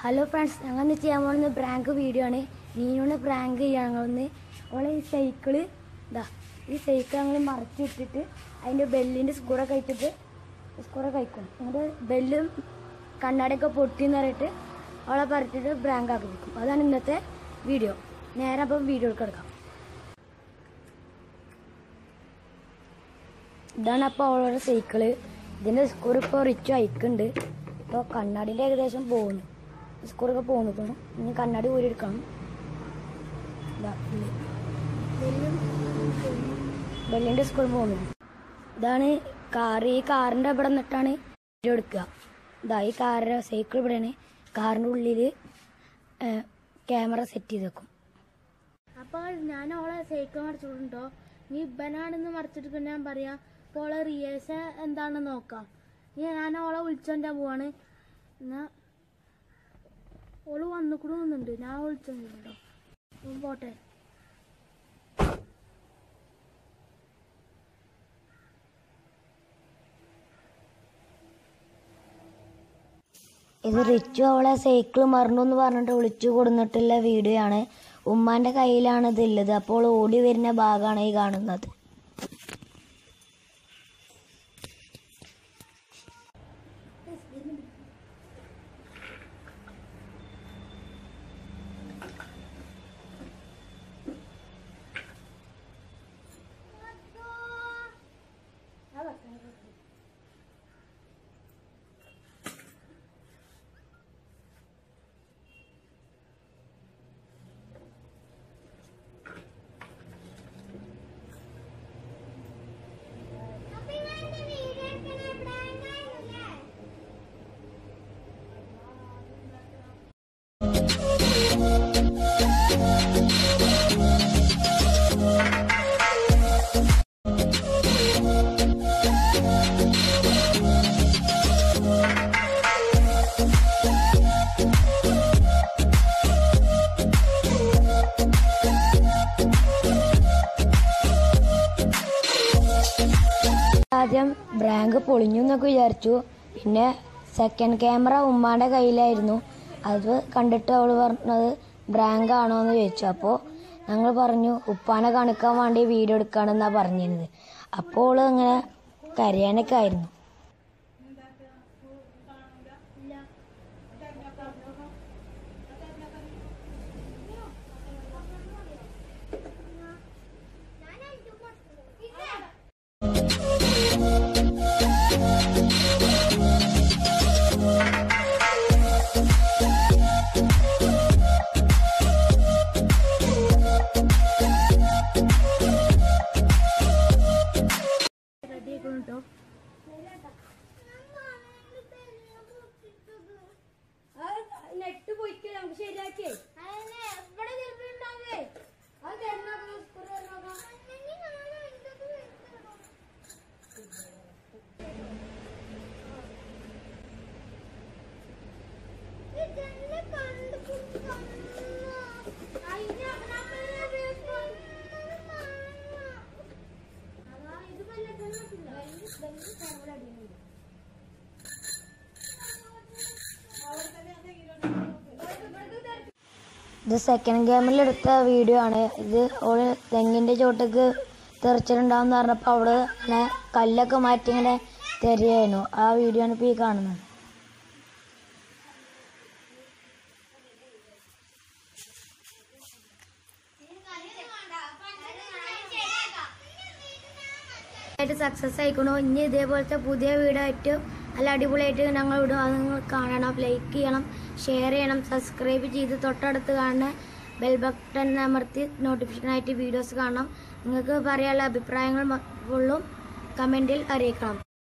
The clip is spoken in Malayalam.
ഹലോ ഫ്രണ്ട്സ് ഞങ്ങൾ ഇന്ന് ചെയ്യാൻ പോകുന്ന പ്രാങ്ക് വീഡിയോ ആണ്. നീനോട് പ്രാങ്ക് ചെയ്യാൻ ഞങ്ങളൊന്ന് ഓളെ ഈ സൈക്കിൾ ഇതാ ഈ സൈക്കിൾ ഞങ്ങൾ മറച്ചിട്ടിട്ട് അതിന്റെ ബെല്ലിന്റെ സ്കൂറൊക്കെ കഴിച്ചിട്ട് സ്കൂറൊക്കെ കഴിക്കും എന്നിട്ട് ബെല്ലും കണ്ണാടിയൊക്കെ പൊട്ടിന്ന് പറഞ്ഞിട്ട് അവളെ പറിച്ചിട്ട് പ്രാങ്ക് ആക്കി വെക്കും. അതാണ് ഇന്നത്തെ വീഡിയോ നേരെ അപ്പം വീഡിയോ എടുക്കാം ഇതാണ് അപ്പോൾ അവളുടെ സൈക്കിൾ ഇതിന്റെ സ്കൂർ ഇപ്പോൾ റിച്ച് അയക്കുന്നുണ്ട് ഇപ്പോൾ കണ്ണാടിന്റെ ഏകദേശം പോകുന്നു സ്കൂറൊക്കെ പോകുന്നു ഇനി കണ്ണാടി ഊരി എടുക്കണം. ബെല്ലിന്റെ സ്കൂൾ പോകുന്നു ഇതാണ് കാർ ഈ കാറിന്റെ ഇവിടെ നിന്നിട്ടാണ് വീഡിയോ എടുക്കുക? ഇതാ ഈ കാറിന്റെ സൈക്കിൾ ഇവിടെയാണ്. കാറിന്റെ ഉള്ളിൽ ക്യാമറ സെറ്റ് ചെയ്ത് വെക്കും അപ്പോൾ ഞാൻ ഓളെ സൈക്കിൾ മറിച്ചിട്ടുണ്ടോ നീ ഇബനാണെന്ന് മറിച്ചിട്ട് ഞാൻ പറയാം അപ്പോൾ ഓളെ റിയേഴ്സ് എന്താണെന്ന് നോക്കാം. നീ ഞാൻ ഓളെ വിളിച്ചോണ്ടാ പോവാണ്. എന്നാ ഓൾ വന്നു കൂടെ നിന്നുണ്ട് ഞാൻ വിളിച്ചോണ്ടോ പോട്ടെ. ഇത് റിച്ചു അവളെ സൈക്കിൾ മറന്നു എന്ന് പറഞ്ഞിട്ട് വിളിച്ചു കൊടുന്നിട്ടുള്ള വീഡിയോ ആണ് ഉമ്മാന്റെ കയ്യിലാണ് ഇത് ഉള്ളത്. അപ്പോൾ ഓടി വരുന്ന ഭാഗമാണ് ഈ കാണുന്നത്. ആദ്യം ബ്രാങ്ക് പൊളിഞ്ഞു എന്നൊക്കെ വിചാരിച്ചു. പിന്നെ സെക്കൻഡ് ക്യാമറ ഉമ്മാന്റെ കയ്യിലായിരുന്നു. അത് കണ്ടിട്ട് അവൾ പറഞ്ഞത് ബ്രാങ്ക് ആണോ എന്ന് ചോദിച്ചു. അപ്പോൾ ഞങ്ങൾ പറഞ്ഞു ഉപ്പാനെ കാണിക്കാൻ വേണ്ടി വീഡിയോ എടുക്കുകയാണെന്നാണ് പറഞ്ഞിരുന്നത്. അപ്പോൾ അങ്ങനെ കരയാനൊക്കെ ആയിരുന്നു. কে ഇത് സെക്കൻഡ് ഗെയിമിൽ എടുത്ത വീഡിയോ ആണ്. ഇത് ഓൾ തെങ്ങിന്റെ ചോട്ടക്ക് തെറിച്ചിലുണ്ടാവും പറഞ്ഞപ്പോൾ അവിടെ ഇങ്ങനെ കല്ലൊക്കെ മാറ്റി ഇങ്ങനെ തെറിയായിരുന്നു. ആ വീഡിയോ ആണ് ഇപ്പോൾ ഈ കാണുന്നത്. സക്സസ് ആയിക്കണു. ഇനി ഇതേപോലത്തെ പുതിയ വീഡിയോ ആയിട്ട് നല്ല അടിപൊളിയായിട്ട് അത് നിങ്ങൾ കാണണം ലൈക്ക് ചെയ്യണം ഷെയർ ചെയ്യണം സബ്സ്ക്രൈബ് ചെയ്ത് തൊട്ടടുത്ത് കാണുന്ന ബെൽ ബട്ടൺ അമർത്തി നോട്ടിഫിക്കേഷനായിട്ട് വീഡിയോസ് കാണണം. നിങ്ങൾക്ക് പറയാനുള്ള അഭിപ്രായങ്ങൾ ഫുള്ളും കമന്റിൽ അറിയിക്കണം.